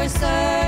your service.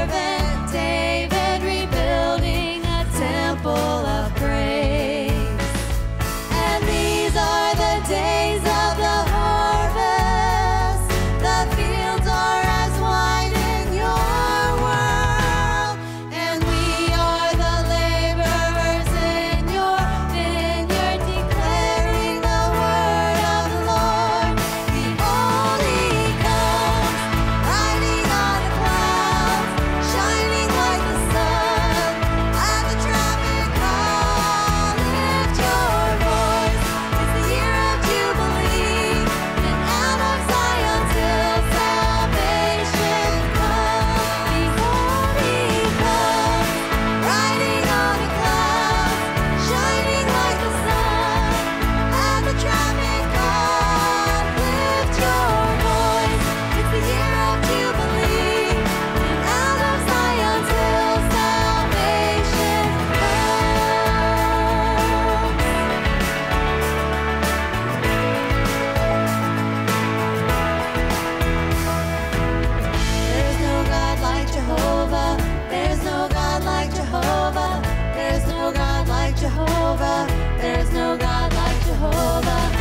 Jehovah.